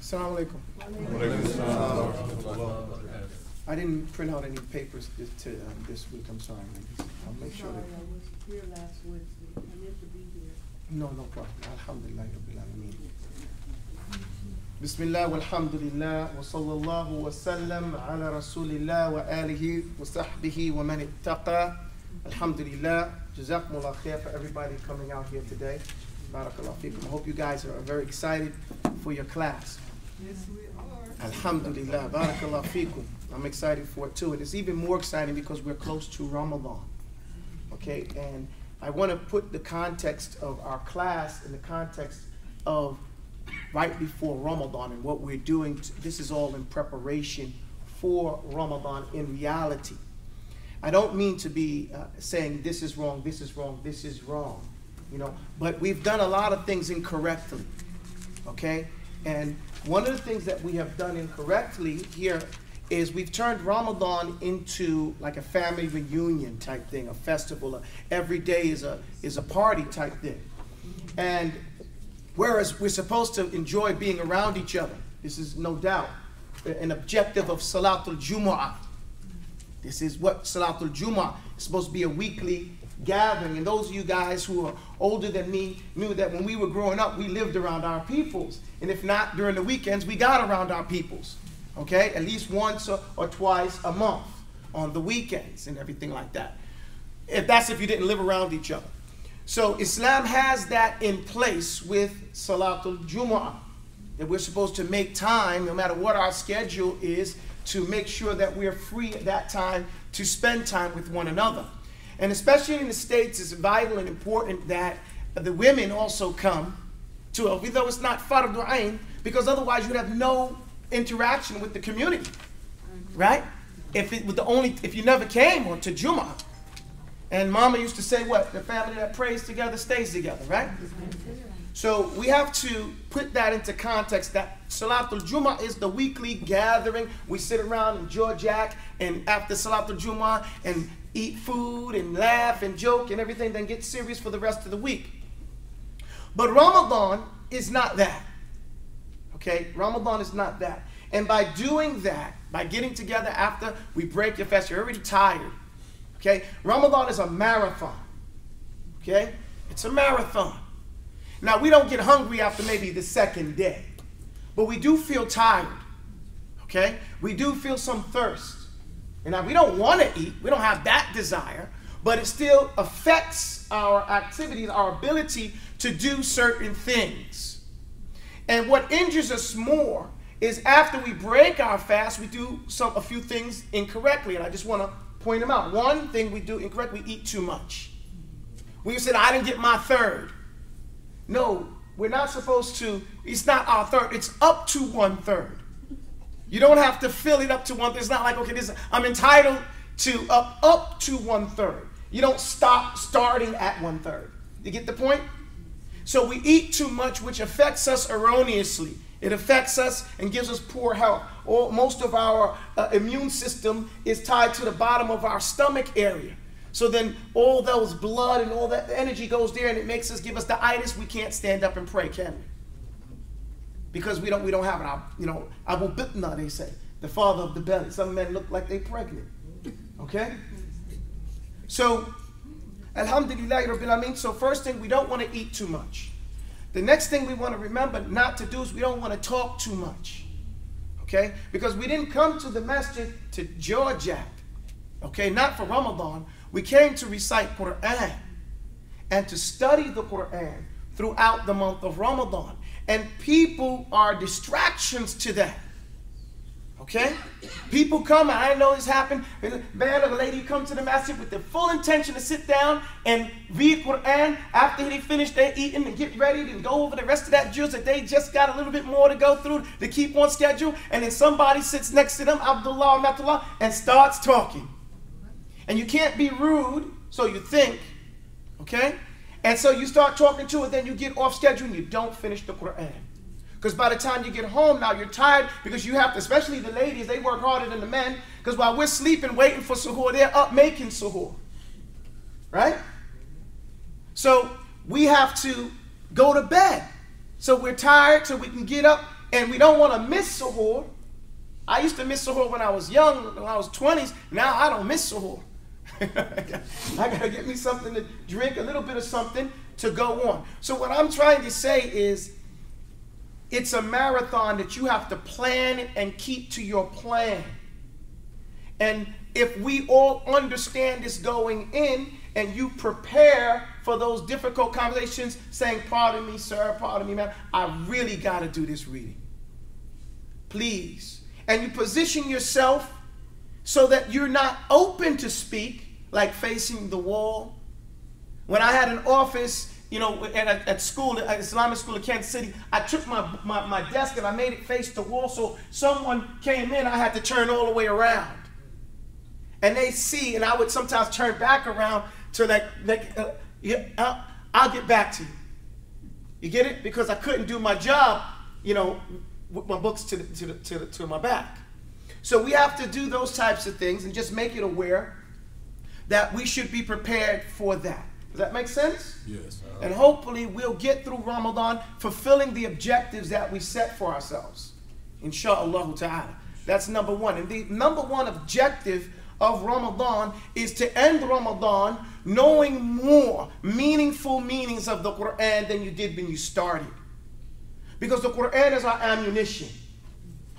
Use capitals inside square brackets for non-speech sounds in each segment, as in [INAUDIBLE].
Assalamu alaikum. I didn't print out any papers this, to, um, this week, I'm sorry. ladies. I'll make sure Sorry, that, I was here last Wednesday. I meant to be here. no, no problem. Alhamdulillah, Rabbil Alameen. بسم الله والحمد لله وصلى الله وسلم على رسول الله وآله وصحبه ومن اتقى الحمد لله جزاكم الله خير for everybody coming out here today Barakallah fikum. I hope you guys are very excited for your class Alhamdulillah Barakallah fikum. I'm excited for it too and it's even more exciting because we're close to Ramadan okay and I want to put the context of our class in the context of right before Ramadan and what we're doing. This is all in preparation for Ramadan in reality. I don't mean to be uh, saying this is wrong, this is wrong, this is wrong, you know, but we've done a lot of things incorrectly, okay? And one of the things that we have done incorrectly here is we've turned Ramadan into like a family reunion type thing, a festival. Uh, every day is a is a party type thing, and Whereas we're supposed to enjoy being around each other. This is no doubt an objective of Salatul Jumu'ah. This is what Salatul Jumu'ah is supposed to be a weekly gathering. And those of you guys who are older than me knew that when we were growing up, we lived around our peoples. And if not during the weekends, we got around our peoples. Okay? At least once or, or twice a month on the weekends and everything like that. If that's if you didn't live around each other. So Islam has that in place with Salatul Jumu'ah. That we're supposed to make time, no matter what our schedule is, to make sure that we're free at that time to spend time with one another. And especially in the States, it's vital and important that the women also come to even though it's not fardu ain, because otherwise you'd have no interaction with the community. Right? If it was the only if you never came or to Juma. And mama used to say what? The family that prays together stays together, right? So we have to put that into context that Salatul Juma is the weekly gathering. We sit around, enjoy Jack, and after Salatul Juma and eat food and laugh and joke and everything, then get serious for the rest of the week. But Ramadan is not that. Okay? Ramadan is not that. And by doing that, by getting together after we break your fast, you're already tired. Okay? Ramadan is a marathon. Okay? It's a marathon. Now, we don't get hungry after maybe the second day, but we do feel tired. Okay? We do feel some thirst. And now we don't want to eat, we don't have that desire, but it still affects our activities, our ability to do certain things. And what injures us more is after we break our fast, we do some a few things incorrectly. And I just want to point them out. One thing we do incorrectly, we eat too much. We said, I didn't get my third. No, we're not supposed to, it's not our third, it's up to one third. You don't have to fill it up to one third. It's not like, okay, this I'm entitled to up up to one third. You don't stop starting at one third. You get the point? So we eat too much, which affects us erroneously. It affects us and gives us poor health. All, most of our uh, immune system is tied to the bottom of our stomach area. So then all those blood and all that energy goes there and it makes us give us the itis. We can't stand up and pray, can we? Because we don't we don't have it. You know, Abu Bitna, they say, the father of the belly. Some men look like they're pregnant. Okay? So, Alhamdulillah, Rabbil Alameen. So first thing, we don't want to eat too much. The next thing we want to remember not to do is we don't want to talk too much. Okay? Because we didn't come to the masjid to Georgia. Okay? Not for Ramadan. We came to recite Quran and to study the Quran throughout the month of Ramadan. And people are distractions to that. Okay? People come, and I know this happened. A man or a lady come to the masjid with the full intention to sit down and read Quran. After they finish their eating and get ready to go over the rest of that juz that they just got a little bit more to go through to keep on schedule. And then somebody sits next to them, Abdullah or Matullah, and starts talking. And you can't be rude, so you think, okay? And so you start talking to it, then you get off schedule and you don't finish the Quran. Because by the time you get home now, you're tired because you have to, especially the ladies, they work harder than the men. Because while we're sleeping, waiting for suhoor, they're up making suhoor. Right? So we have to go to bed. So we're tired so we can get up and we don't want to miss suhoor. I used to miss suhoor when I was young, when I was 20s. Now I don't miss suhoor. [LAUGHS] I gotta get me something to drink, a little bit of something to go on. So what I'm trying to say is it's a marathon that you have to plan and keep to your plan. And if we all understand this going in and you prepare for those difficult conversations, saying, Pardon me, sir, pardon me, ma'am, I really got to do this reading. Please. And you position yourself so that you're not open to speak, like facing the wall. When I had an office, you know, at, at school, at Islamic school in Kansas City, I took my, my, my desk and I made it face the wall. So someone came in, I had to turn all the way around. And they see, and I would sometimes turn back around to like, like uh, yeah, I'll, I'll get back to you. You get it? Because I couldn't do my job, you know, with my books to, the, to, the, to, the, to my back. So we have to do those types of things and just make it aware that we should be prepared for that. Does that make sense? Yes. And hopefully we'll get through Ramadan fulfilling the objectives that we set for ourselves. Insha'Allah ta'ala. That's number one. And the number one objective of Ramadan is to end Ramadan knowing more meaningful meanings of the Quran than you did when you started. Because the Quran is our ammunition,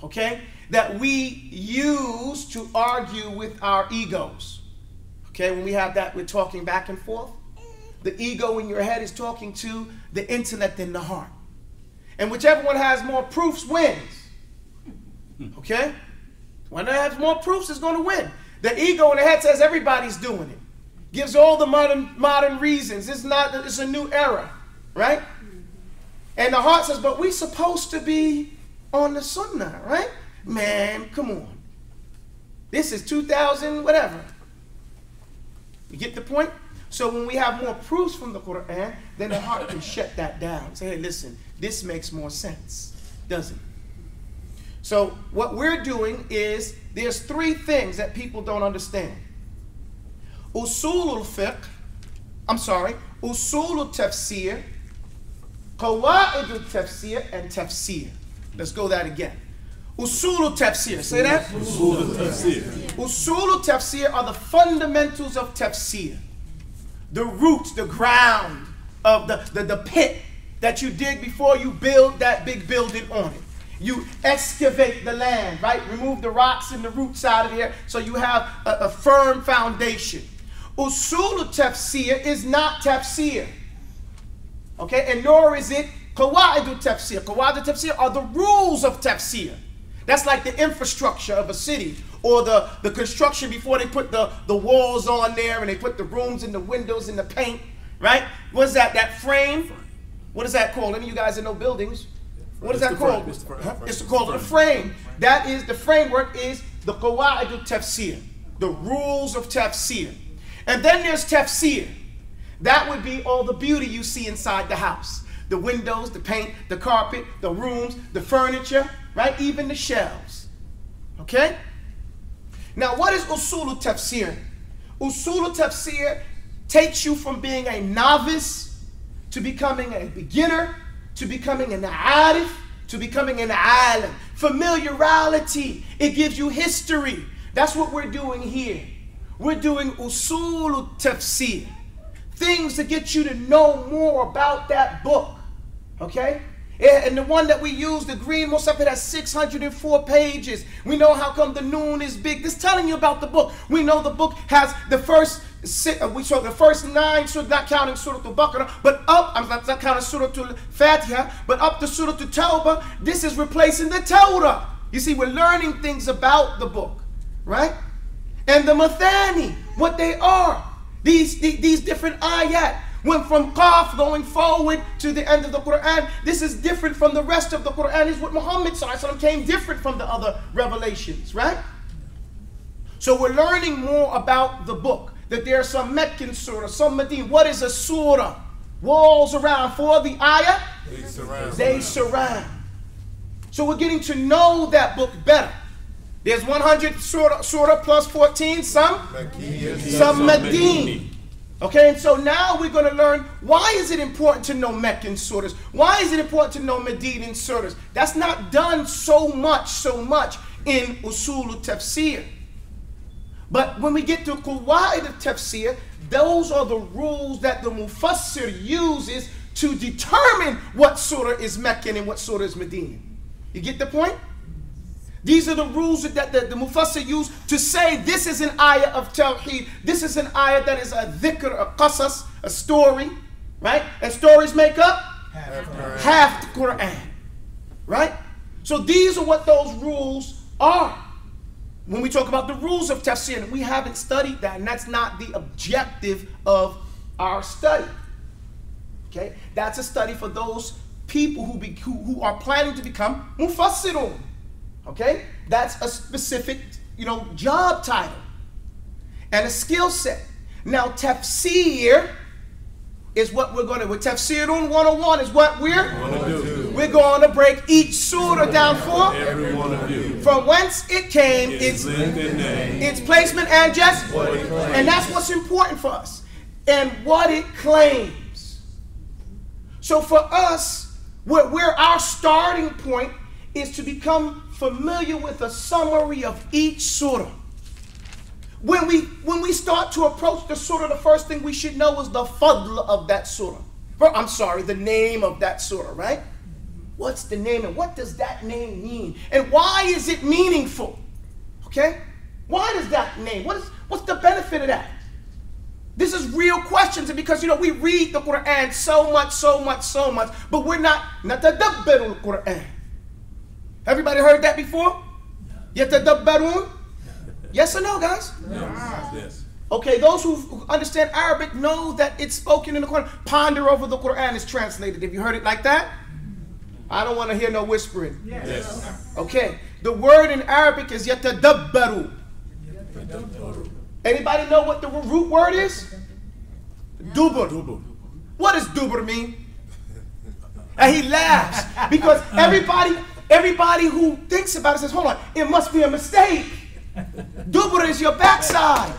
okay, that we use to argue with our egos. Okay, when we have that, we're talking back and forth. The ego in your head is talking to the intellect in the heart. And whichever one has more proofs wins. Okay? One that has more proofs is going to win. The ego in the head says everybody's doing it. Gives all the modern modern reasons. It's not it's a new era, right? And the heart says, but we supposed to be on the sunnah, right? Man, come on. This is 2000, whatever. You get the point? So when we have more proofs from the Quran, then the heart can shut that down. Say, hey, listen, this makes more sense, doesn't it? So what we're doing is there's three things that people don't understand. Usul fiqh I'm sorry, usul tafsir, qawaid tafsir, and tafsir. Let's go that again. Usul tafsir. Say that. Usul tafsir. Usul tafsir are the fundamentals of tafsir. The roots, the ground of the, the, the pit that you dig before you build that big building on it. You excavate the land, right? Remove the rocks and the roots out of there so you have a, a firm foundation. Usul tafsir is not tafsir. Okay, and nor is it qawaid tafsir. Qawaid tafsir are the rules of tafsir. That's like the infrastructure of a city or the, the construction before they put the, the walls on there and they put the rooms and the windows and the paint, right? What's that? That frame? What is that called? Any of you guys that know buildings? What is that called? It's the frame. Huh? It's called a frame. That is the framework is the qawaid tafsir, the rules of tafsir. And then there's tafsir. That would be all the beauty you see inside the house. The windows, the paint, the carpet, the rooms, the furniture, right? Even the shelves. Okay? Now, what is usul tafsir? Usul tafsir takes you from being a novice to becoming a beginner to becoming an arif to becoming an alim. Familiarity. It gives you history. That's what we're doing here. We're doing usul tafsir. Things to get you to know more about that book. Okay? Yeah, And the one that we use, the green most of it has 604 pages. We know how come the noon is big. This telling you about the book. We know the book has the first si- uh, we saw the first nine surah, not counting Surah Al-Baqarah, but up, I'm not, not counting Surah Al-Fatiha, but up to Surah Al-Tawbah, this is replacing the Torah. You see, we're learning things about the book, right? And the Mathani, what they are. These, these, these different ayat went from Qaf going forward to the end of the Quran. This is different from the rest of the Quran. Is what Muhammad came different from the other revelations, right? So we're learning more about the book. That there are some Meccan surah, some Medina. What is a surah? Walls around for the ayah, They surround. they surround. So we're getting to know that book better. There's 100 surah, surah plus 14, some some Medini. Okay, and so now we're going to learn why is it important to know Meccan surahs? Why is it important to know Medinan surahs? That's not done so much, so much in Usul Tafsir. But when we get to Qawaid of Tafsir, those are the rules that the Mufassir uses to determine what surah is Meccan and what surah is Medinan. You get the point? These are the rules that the, the Mufassir use to say this is an ayah of Tawheed. This is an ayah that is a dhikr, a qasas, a story, right? And stories make up half, half the Quran, right? So these are what those rules are. When we talk about the rules of tafsir, and we haven't studied that, and that's not the objective of our study. Okay, that's a study for those people who, be, who, who are planning to become mufassirun. Okay? That's a specific, you know, job title and a skill set. Now, tafsir is what we're going to, with tafsirun 101 is what we're we're going to break each surah down for Every one of you. from whence it came, its, length and name. its placement, and just and that's what's important for us and what it claims. So for us, where, where our starting point is to become familiar with a summary of each surah. When we when we start to approach the surah, the first thing we should know is the fadl of that surah. Or, I'm sorry, the name of that surah, right? What's the name and what does that name mean? And why is it meaningful? Okay? Why does that name? What is what's the benefit of that? This is real questions, and because you know we read the Quran so much, so much, so much, but we're not natadabbaru Quran. Everybody heard that before? Yatadabbarun? Yes or no, guys? Yes. Okay, those who understand Arabic know that it's spoken in the Quran. Ponder over the Quran is translated. Have you heard it like that? I don't want to hear no whispering. Yes. Okay, the word in Arabic is yatadabbaru. Anybody know what the root word is? Dubur. What does dubur mean? And he laughs because everybody, everybody who thinks about it says, "Hold on, it must be a mistake." Dubur is your backside.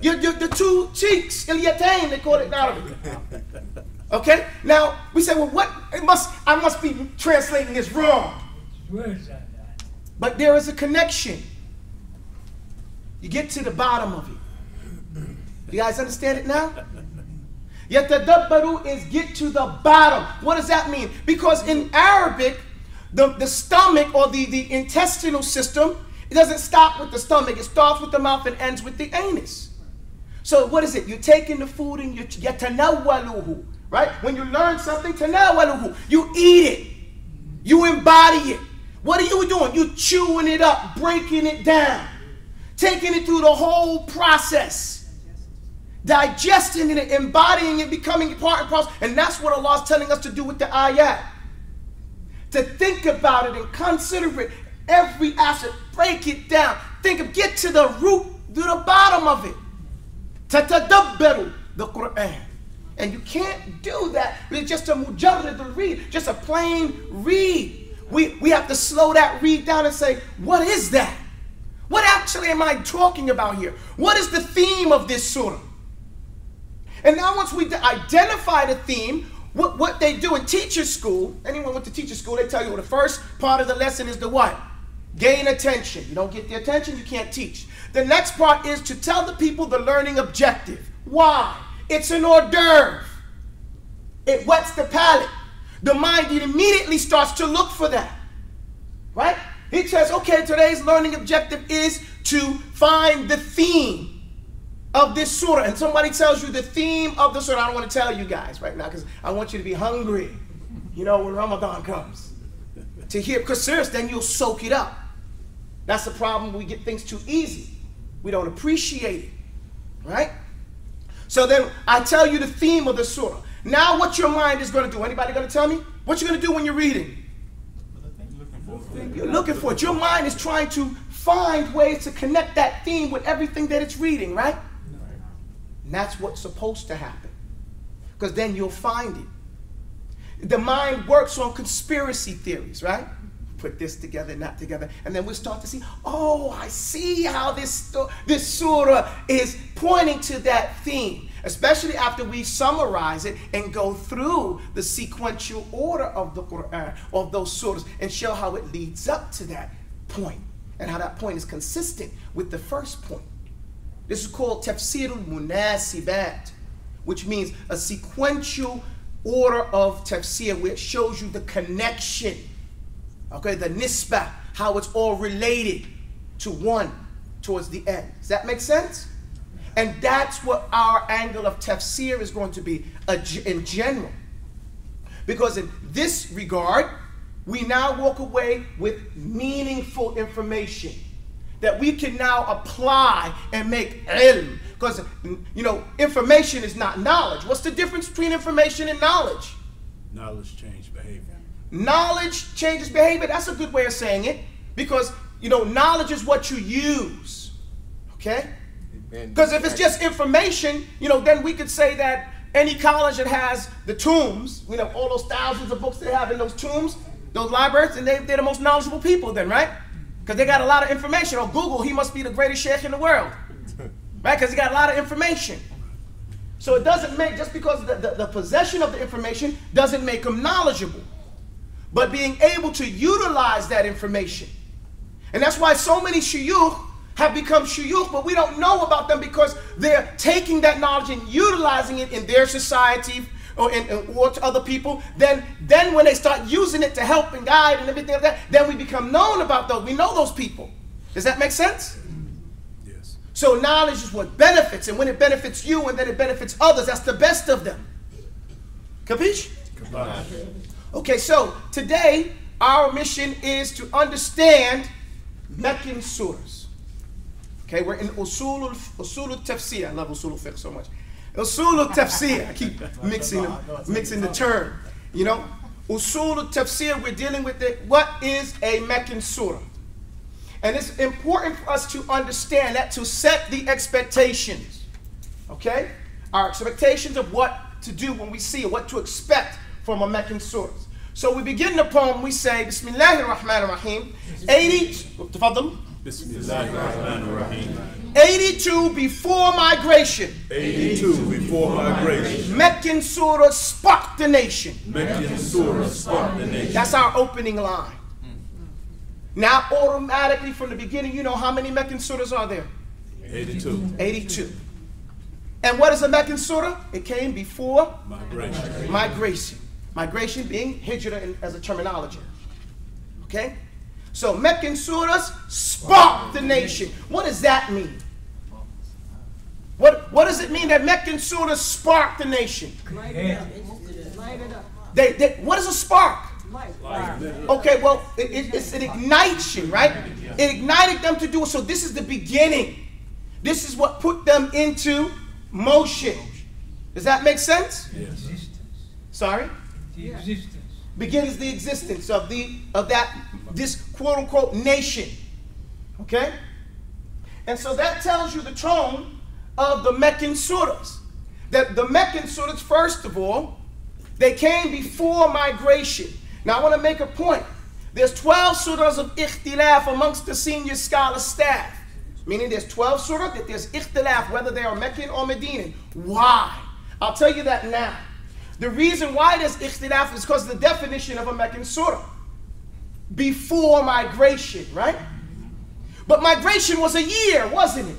Your, your, the two cheeks, ilyatain, they call it in Arabic. Okay? Now we say, well, what? It must. I must be translating this wrong. But there is a connection. You get to the bottom of it. You guys understand it now? Yet Yatadabbaru is get to the bottom. What does that mean? Because in Arabic, the, the stomach or the, the intestinal system, it doesn't stop with the stomach. It starts with the mouth and ends with the anus. So what is it? You're taking the food and you're yatanawwaluhu, right? When you learn something, tanawwaluhu, you eat it. You embody it. What are you doing? You're chewing it up, breaking it down, taking it through the whole process digesting it, embodying it, becoming part and parcel. And that's what Allah is telling us to do with the ayat. To think about it and consider it, every aspect, break it down. Think of, get to the root, to the bottom of it. Tatadabbaru the Quran. And you can't do that with just a mujarrad read, just a plain read. We, we have to slow that read down and say, what is that? What actually am I talking about here? What is the theme of this surah? And now once we identify the theme, what, what they do in teacher school, anyone went to teacher school, they tell you well, the first part of the lesson is the what? Gain attention. You don't get the attention, you can't teach. The next part is to tell the people the learning objective. Why? It's an hors d'oeuvre. It wets the palate. The mind it immediately starts to look for that. Right? He says, okay, today's learning objective is to find the theme of this surah. And somebody tells you the theme of the surah. I don't want to tell you guys right now because I want you to be hungry, you know, when Ramadan comes. To hear, because seriously, then you'll soak it up. That's the problem. We get things too easy. We don't appreciate it. Right? So then I tell you the theme of the surah. Now what your mind is going to do. Anybody going to tell me? What you're going to do when you're reading? You're looking for it. Your mind is trying to find ways to connect that theme with everything that it's reading, right? And that's what's supposed to happen. Because then you'll find it. The mind works on conspiracy theories, right? Put this together, not together, and then we start to see, oh, I see how this, this surah is pointing to that theme. especially after we summarize it and go through the sequential order of the Quran, of those surahs, and show how it leads up to that point and how that point is consistent with the first point. This is called tafsir al-munasibat, which means a sequential order of tafsir where it shows you the connection, okay, the nisbah, how it's all related to one towards the end. Does that make sense? And that's what our angle of tafsir is going to be in general. Because in this regard, we now walk away with meaningful information that we can now apply and make ilm. Because, you know, information is not knowledge. What's the difference between information and knowledge? Knowledge changes behavior. Knowledge changes behavior. That's a good way of saying it. Because, you know, knowledge is what you use. Okay? Because if it's just information, you know, then we could say that any college that has the tombs, you know, all those thousands of books they have in those tombs, those libraries, and they, they're the most knowledgeable people then, right? Because they got a lot of information. On Google, he must be the greatest sheikh in the world. [LAUGHS] Right? Because he got a lot of information. So it doesn't make, just because the, the, the, possession of the information doesn't make him knowledgeable. But being able to utilize that information. And that's why so many shuyukh have become shuyukh, but we don't know about them because they're taking that knowledge and utilizing it in their society or, in, uh, or to other people. Then, then when they start using it to help and guide and everything like that, then we become known about those. We know those people. Does that make sense? Yes. So knowledge is what benefits, and when it benefits you and then it benefits others, that's the best of them. Capiche? Okay, so today our mission is to understand Meccan surahs. Okay, we're in usul usul tafsir. I love usul fiqh so much. Usul Tafsir. I keep mixing them, mixing the term. You know, usul Tafsir. We're dealing with it. What is a Meccan surah? And it's important for us to understand that to set the expectations. Okay, our expectations of what to do when we see what to expect from a Meccan surah. So we begin the poem. We say Bismillahir Rahmanir Rahim. 80. Bismillahir Rahmanir Rahim. 82 before migration. 82 before migration. Meccan Surah sparked the nation. Meccan Surah sparked the nation. That's our opening line. Now, automatically from the beginning, you know how many Meccan Surahs are there? 82. 82. And what is a Meccan Surah? It came before migration. Migration. Migration being hijrah as a terminology. Okay? So Meccan surahs sparked the nation. What does that mean? What, what does it mean that Meccan surahs sparked the nation? Light it up. Light it up. They, they, what is a spark? Okay, well, it, it, it's an ignition, right? It ignited them to do it. So this is the beginning. This is what put them into motion. Does that make sense? Yes. Sorry? The existence. Begins the existence of the of that this quote unquote nation. Okay? And so that tells you the tone of the Meccan surahs. That the Meccan surahs, first of all, they came before migration. Now I want to make a point. There's 12 surahs of ikhtilaf amongst the senior scholar staff. Meaning there's 12 surahs that there's ikhtilaf, whether they are Meccan or Medinan. Why? I'll tell you that now. The reason why there's ikhtilaf is because the definition of a Meccan surah before migration, right? But migration was a year, wasn't it?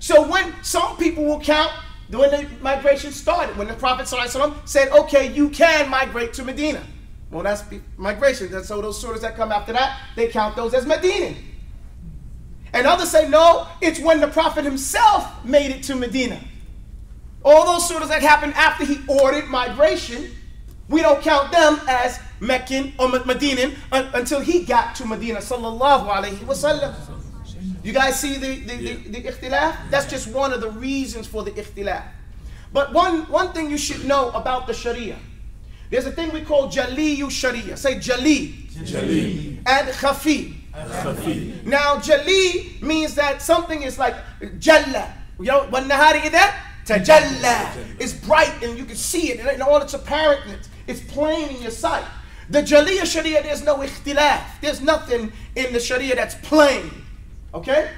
So when some people will count when the migration started, when the Prophet said, okay, you can migrate to Medina. Well, that's migration. So those surahs that come after that, they count those as Medina. And others say, no, it's when the Prophet himself made it to Medina. All those surahs that happened after he ordered migration, we don't count them as Meccan or Medinan until he got to Medina, sallallahu alayhi wasallam. You guys see the, the, yeah. the, the ikhtilaf? That's just one of the reasons for the ikhtilaf. But one, one thing you should know about the Sharia. There's a thing we call Jaliyu Sharia. Say Jali. Jali. And Khafi. Now Jali means that something is like Jalla. You know, what Nahari that? Tajalla. It's bright and you can see it in all its apparentness. It's plain in your sight. The Jaliyah Sharia, there's no ikhtilaf. There's nothing in the Sharia that's plain. Okay?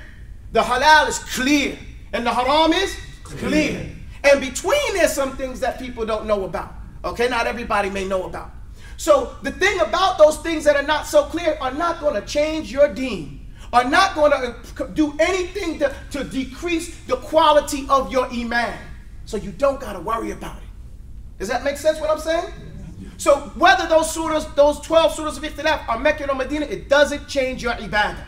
The halal is clear. And the haram is clear. And between there's some things that people don't know about. Okay, not everybody may know about. So the thing about those things that are not so clear are not going to change your deen, are not going to uh, do anything to, to decrease the quality of your iman. So you don't got to worry about it. Does that make sense what I'm saying? So whether those surahs, those 12 surahs of Ikhtilaf are Mecca or Medina, it doesn't change your ibadah.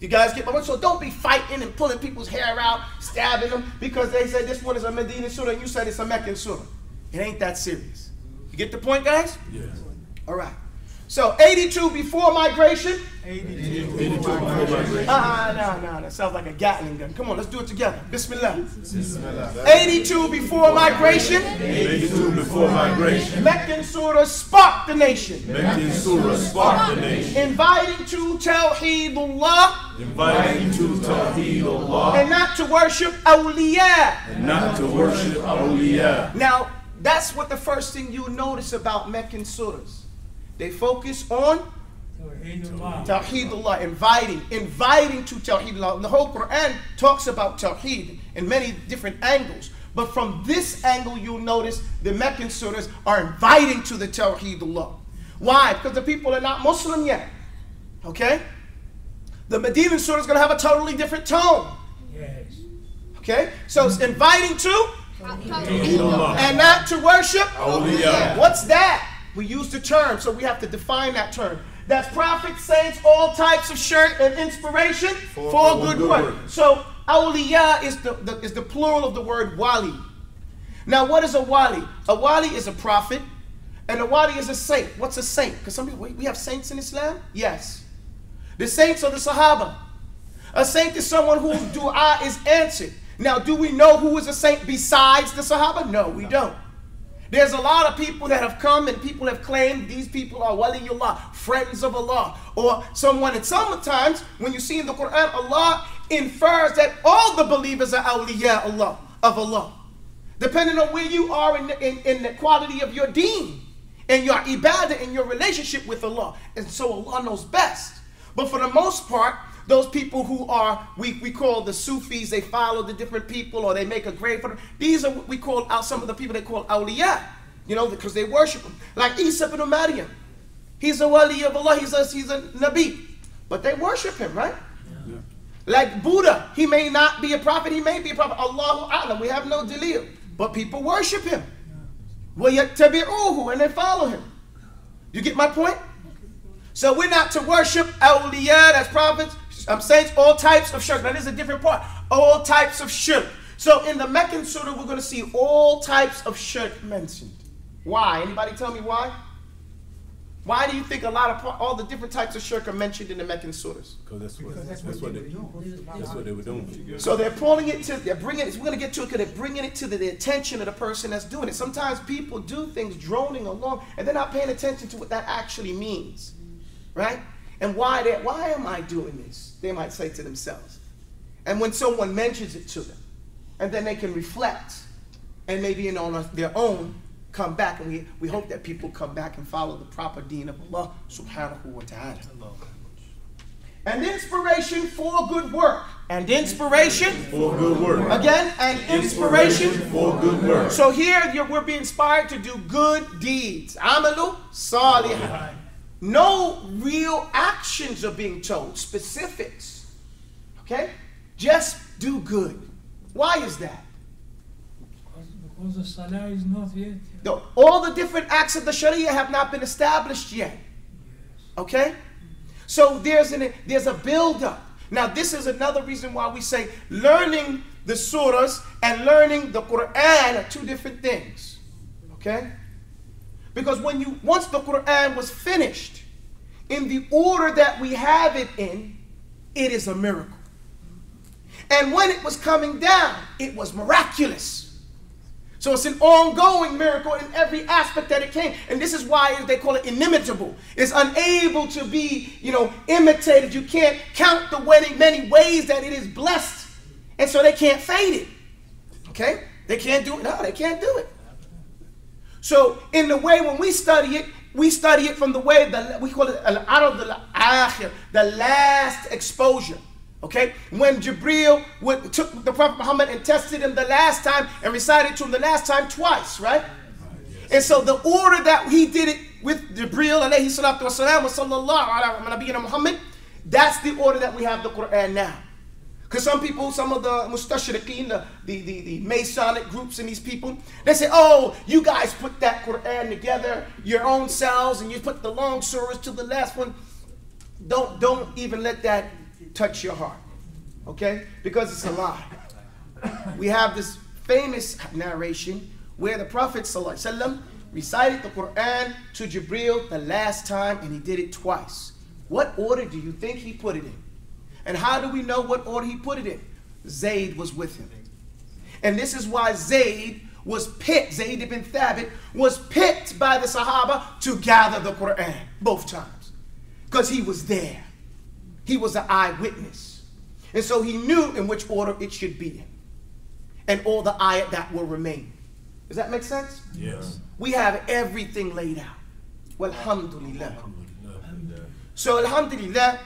You guys get my point? So don't be fighting and pulling people's hair out, stabbing them because they say this one is a Medina surah and you said it's a Meccan surah. It ain't that serious. You get the point, guys? Yes. All right. So 82 before migration. 82 before migration. Ah, uh, no, no, that sounds like a Gatling gun. Come on, let's do it together. Bismillah. Bismillah. 82 before migration. 82 before migration. Meccan Surah sparked the nation. Meccan Surah sparked the nation. Inviting to Tawheedullah. Inviting to Tawheedullah. And not to worship awliya. And not to worship awliya. Now, that's what the first thing you notice about Meccan surahs. They focus on Tawheedullah, inviting, inviting to Tawheedullah. The whole Quran talks about Tawheed in many different angles. But from this angle, you'll notice the Meccan surahs are inviting to the Tawheedullah. Why? Because the people are not Muslim yet. Okay? The Medinan surah is going to have a totally different tone. Yes. Okay? So it's inviting to and not to worship. Awliya. What's that? We use the term, so we have to define that term. That's prophets, saints, all types of shirk and inspiration for, for good, good work. work. So awliya is the, the, is the plural of the word wali. Now, what is a wali? A wali is a prophet, and a wali is a saint. What's a saint? Because some people, we have saints in Islam? Yes. The saints are the Sahaba. A saint is someone whose dua is answered. Now, do we know who is a saint besides the Sahaba? No, we don't. There's a lot of people that have come and people have claimed these people are waliullah, friends of Allah, or someone. And sometimes when you see in the Quran, Allah infers that all the believers are awliya Allah of Allah. Depending on where you are in the, in, in the quality of your deen and your ibadah and your relationship with Allah. And so Allah knows best. But for the most part, those people who are, we, we call the Sufis, they follow the different people or they make a grave for them. These are what we call out some of the people they call awliya, you know, because they worship them. Like Isa ibn Maryam. He's a wali of Allah, he's a, he's a Nabi. But they worship him, right? Yeah. Like Buddha, he may not be a prophet, he may be a prophet. Allahu A'lam, we have no delil. But people worship him. وَيَتَّبِعُوهُ And they follow him. You get my point? So we're not to worship awliya, that's prophets. I'm saying all types of shirk. Now, there's a different part. All types of shirk. So in the Meccan Surah, we're going to see all types of shirk mentioned. Why? Anybody tell me why? Why do you think a lot of all the different types of shirk are mentioned in the Meccan surahs? Because that's what, that's, that's, what, they, that's what they were doing. So they're pulling it to, they're bringing it, we're going to get to it because they're bringing it to the, the, attention of the person that's doing it. Sometimes people do things droning along and they're not paying attention to what that actually means, right? And why, they, why am I doing this? They might say to themselves. And when someone mentions it to them, and then they can reflect and maybe in on their own come back. And we, we hope that people come back and follow the proper deen of Allah subhanahu wa ta'ala. And inspiration for good work. And inspiration for good work. Again, and inspiration, inspiration for good work. So here we're being inspired to do good deeds. Amalu salih. No real actions are being told, specifics. Okay? Just do good. Why is that? Because the salah is not yet. No, all the different acts of the Sharia have not been established yet. Okay? So there's an there's a build-up. Now, this is another reason why we say learning the surahs and learning the Quran are two different things. Okay? Because when you once the Quran was finished in the order that we have it in, it is a miracle. And when it was coming down, it was miraculous. So it's an ongoing miracle in every aspect that it came. And this is why they call it inimitable. It's unable to be, you know, imitated. You can't count the many, many ways that it is blessed. And so they can't fade it. Okay? They can't do it. No, they can't do it. So in the way when we study it, we study it from the way that we call it out of the akhir, the last exposure. Okay? When Jibril would, took the Prophet Muhammad and tested him the last time and recited to him the last time twice, right? And so the order that he did it with Jibril alayhi salatu wasalam wa sallallahu ala Muhammad, that's the order that we have the Quran now. Because some people, some of the mustashriqeen, the, the, the, the, Masonic groups and these people, they say, oh, you guys put that Quran together, your own selves, and you put the long surahs to the last one. Don't, don't even let that touch your heart. Okay? Because it's a lie. We have this famous narration where the Prophet ﷺ recited the Quran to Jibril the last time and he did it twice. What order do you think he put it in? And how do we know what order he put it in? Zayd was with him. And this is why Zayd was picked, Zayd ibn Thabit was picked by the Sahaba to gather the Quran both times. Because he was there. He was an eyewitness. And so he knew in which order it should be in. And all the ayat that will remain. Does that make sense? Yes. We have everything laid out. Well, alhamdulillah. So, alhamdulillah,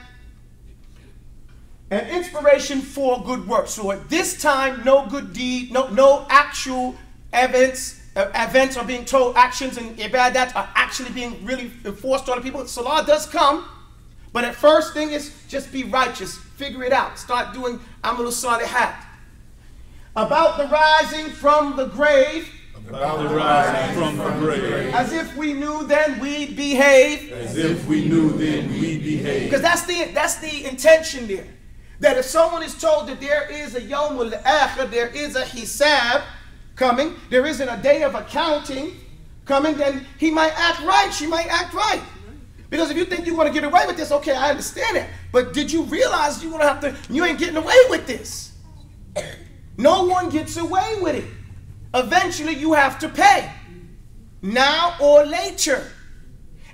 an inspiration for good work. So at this time, no good deed, no, no actual events, uh, events are being told, actions and ibadat are actually being really enforced on the people. Salah does come, but at first thing is just be righteous, figure it out, start doing amalu salihat. About the rising from the grave, about the rising from the grave. As if we knew then we'd behave. As if we knew then we'd behave. Because that's the that's the intention there. That if someone is told that there is a Yawmul Akhir, there is a Hisab coming, there isn't a day of accounting coming, then he might act right, she might act right. Because if you think you're going to get away with this, okay, I understand it. But did you realize you're going to have to, you ain't getting away with this? No one gets away with it. Eventually, you have to pay. Now or later.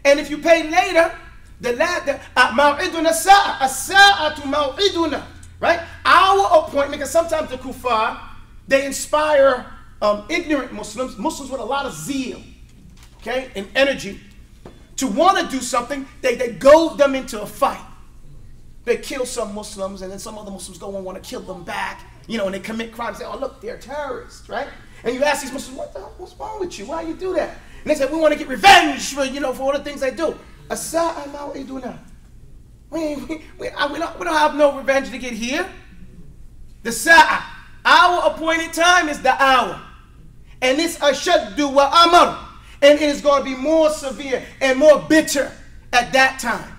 And if you pay later, the maw'iduna sa'a, as-sa'atu right? Our appointment, because sometimes the kuffar, they inspire um, ignorant Muslims, Muslims with a lot of zeal, okay, and energy, to want to do something, they, they goad them into a fight. They kill some Muslims, and then some other Muslims go and want to kill them back, you know, and they commit crimes. Say, oh, look, they're terrorists, right? And you ask these Muslims, what the hell, what's wrong with you? Why you do that? And they say, we want to get revenge for, you know, for all the things they do. Asa'a maw'iduna. We, we, we, uh, we, don't, we don't have no revenge to get here. The sa'a, our appointed time is the hour. And it's ashaddu wa amar. And it is going to be more severe and more bitter at that time.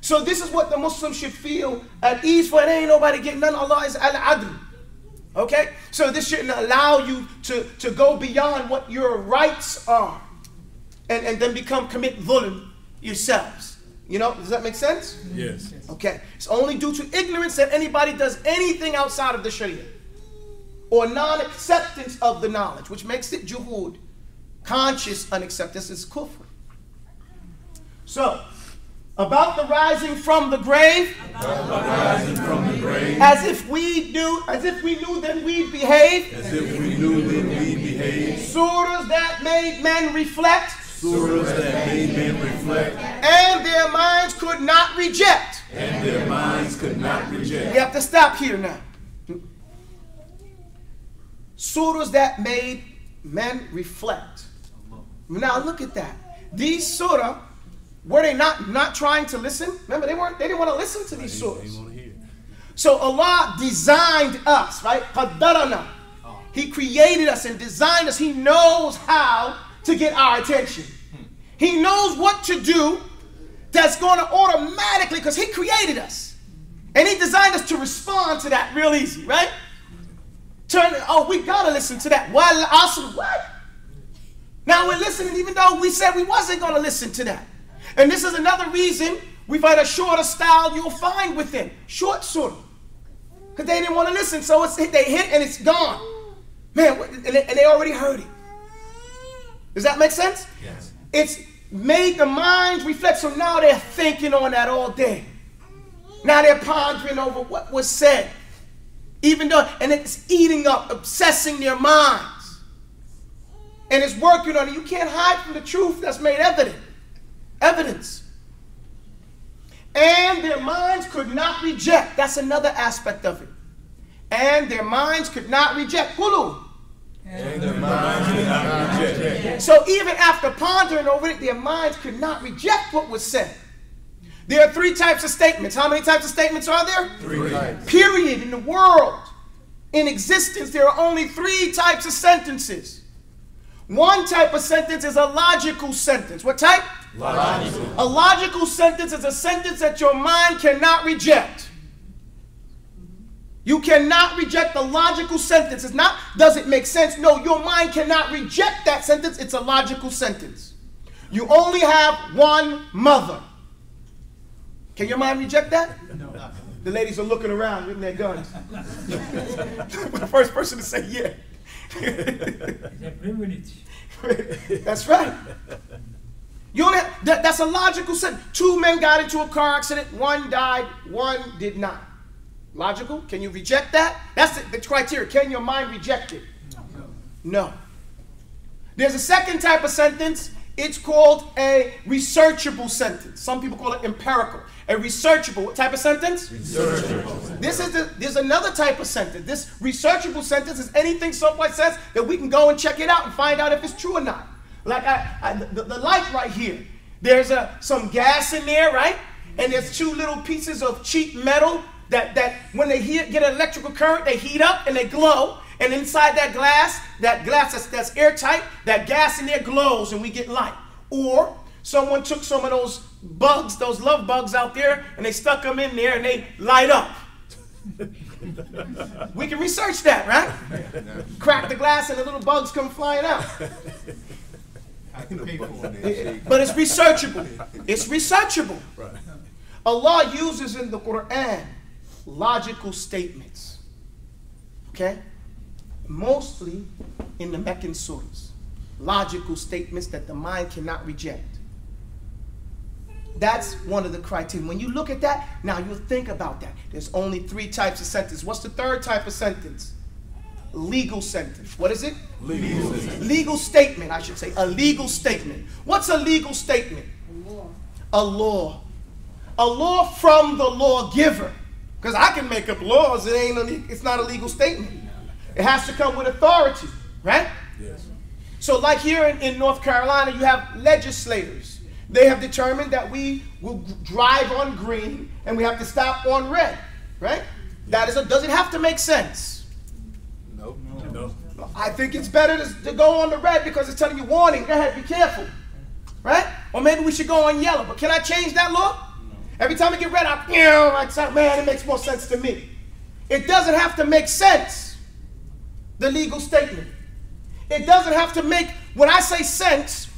So this is what the Muslim should feel at ease for. It ain't nobody getting none. Allah is al-adl. Okay? So this shouldn't allow you to, to go beyond what your rights are and, and then become commit dhulm yourselves. You know, does that make sense? Yes. Okay. It's only due to ignorance that anybody does anything outside of the Sharia or non acceptance of the knowledge, which makes it juhud. Conscious unacceptance is kufr. So, about the rising from the grave, rising from the grave, as if we knew, as if we knew, then we'd behave. As if we knew, then we'd behave. Surahs that made men reflect surahs that made men reflect, and their minds could not reject. And their minds could not reject. We have to stop here now. Surahs that made men reflect. Now look at that. These surah, were they not not trying to listen? Remember, they weren't. They didn't want to listen to these surahs. So Allah designed us, right? He created us and designed us. He knows how to get our attention. He knows what to do that's going to automatically, because He created us. And He designed us to respond to that real easy, right? Turn, oh, we got to listen to that. Why, awesome, what? Now we're listening, even though we said we wasn't going to listen to that. And this is another reason we find a shorter style you'll find with within. Short, sort of. Because they didn't want to listen, so it's, they hit and it's gone. Man, and they already heard it. Does that make sense? Yes. It's made the minds reflect. So now they're thinking on that all day. Now they're pondering over what was said. Even though, and it's eating up, obsessing their minds. And it's working on it. You can't hide from the truth that's made evident. Evidence. And their minds could not reject. That's another aspect of it. And their minds could not reject. Kulu. And their minds [LAUGHS] could not reject. So even after pondering over it, their minds could not reject what was said. There are three types of statements. How many types of statements are there? Three. Period. In the world, in existence, there are only three types of sentences. One type of sentence is a logical sentence. What type? Logical. A logical sentence is a sentence that your mind cannot reject. You cannot reject the logical sentence. It's not, does it make sense? No, your mind cannot reject that sentence. It's a logical sentence. You only have one mother. Can your mind reject that? No. The ladies are looking around with their guns. [LAUGHS] the first person to say yeah. [LAUGHS] It's a privilege. That's right. You only have, that, that's a logical sentence. Two men got into a car accident. One died. One did not. Logical? Can you reject that? That's the, the criteria. Can your mind reject it? No. There's a second type of sentence. It's called a researchable sentence. Some people call it empirical. A researchable what type of sentence? Researchable. This is the, there's another type of sentence. This researchable sentence is anything someone says that we can go and check it out and find out if it's true or not. Like I, I the, the light right here. There's a some gas in there, right? And there's two little pieces of cheap metal that that when they heat, get an electrical current, they heat up and they glow. And inside that glass, that glass that's, that's airtight, that gas in there glows and we get light. Or someone took some of those bugs, those love bugs out there, and they stuck them in there and they light up. [LAUGHS] we can research that, right? Crack the glass and the little bugs come flying out. But it's researchable. It's researchable. Allah uses in the Quran logical statements. Okay? Mostly in the Meccan surahs. Logical statements that the mind cannot reject. That's one of the criteria. When you look at that, now you'll think about that. There's only three types of sentence. What's the third type of sentence? Legal sentence. What is it? Legal. Legal statement, I should say. A legal statement. What's a legal statement? A law. A law from the lawgiver. Because I can make up laws, it ain't a, le- it's not a legal statement. It has to come with authority, right? Yes. So, like here in, in North Carolina, you have legislators. They have determined that we will drive on green and we have to stop on red, right? That is a, does it have to make sense? Nope. No. I think it's better to, to go on the red because it's telling you warning. Go ahead, be careful, right? Or maybe we should go on yellow. But can I change that law? Every time I get red, I know, like man, it makes more sense to me. It doesn't have to make sense. The legal statement. It doesn't have to make. When I say sense,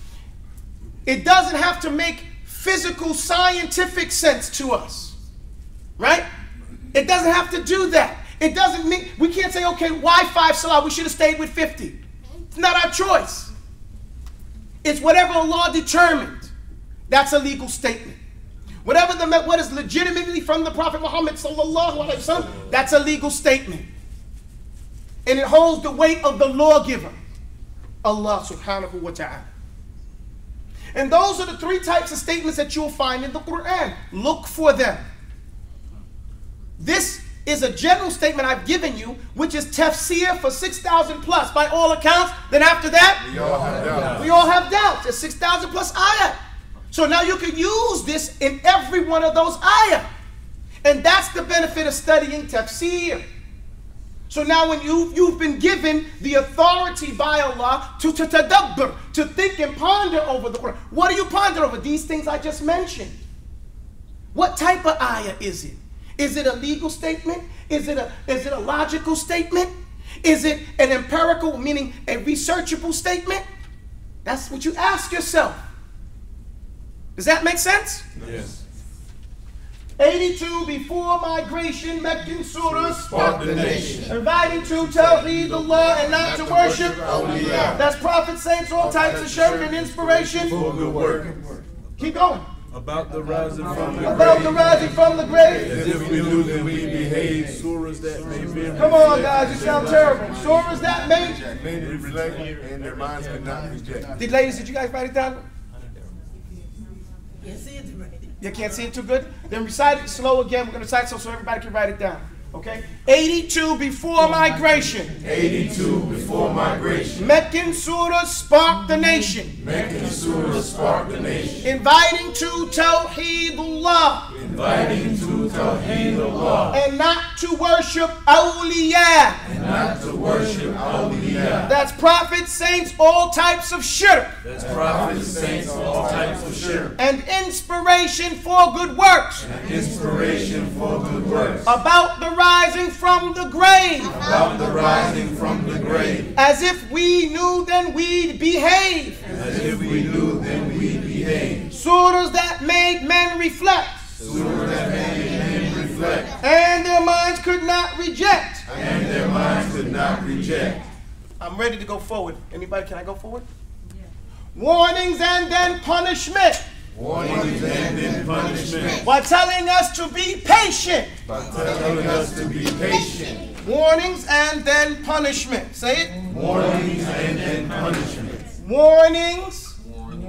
it doesn't have to make physical, scientific sense to us, right? It doesn't have to do that. It doesn't mean we can't say, okay, why five salah? We should have stayed with 50. It's not our choice. It's whatever Allah determined. That's a legal statement. Whatever the what is legitimately from the Prophet Muhammad sallallahu alaihi wasallam, that's a legal statement. And it holds the weight of the lawgiver, Allah subhanahu wa ta'ala. And those are the three types of statements that you'll find in the Quran. Look for them. This is a general statement I've given you, which is tafsir for 6,000 plus by all accounts. Then after that, We all have doubts. we all have doubts. It's 6,000 plus ayah. So now you can use this in every one of those ayah. And that's the benefit of studying tafsir. So now when you, you've been given the authority by Allah to, to tadabbur, to think and ponder over the Quran. What do you ponder over? These things I just mentioned. What type of ayah is it? Is it a legal statement? Is it a, is it a logical statement? Is it an empirical, meaning a researchable statement? That's what you ask yourself. Does that make sense? Yes. 82 before migration, Meccan surahs Spark the nation. inviting to Tawheed Allah and not to worship. Awliya. That's prophets, saints, all types of shirk and inspiration. For good work. Keep going. About the rising from the About the grave. rising from the grave. As if we knew that we behave surahs that may be. Come on, guys, you sound terrible. Surahs that made. Made reflect and their minds could not reject. Did ladies, did you guys write it down? Yes, it's ready. You can't see it too good? Then recite it slow again. We're going to recite it so, so everybody can write it down. Okay? 82 before migration. 82 before migration. Meccan Surah sparked the nation. Meccan Surah sparked the nation. Inviting to Tawheedullah. Inviting to Tawheed Allah. And not to worship awliya. And not to worship awliya. That's prophets, saints, all types of shirk. That's prophets, saints, all types of shirk. And inspiration for good works. And inspiration for good works. About the rising from the grave. About the rising from the grave. As if we knew, then we'd behave. As if we knew, then we'd behave. Surahs that made men reflect. Surah that made men reflect. And their minds could not reject. And their minds could not reject. I'm ready to go forward. Anybody, can I go forward? Yeah. Warnings and then punishment. Warnings and then punishment. While telling us to be patient. By telling us to be patient. Warnings and then punishment. Say it. Warnings and then punishment. Warnings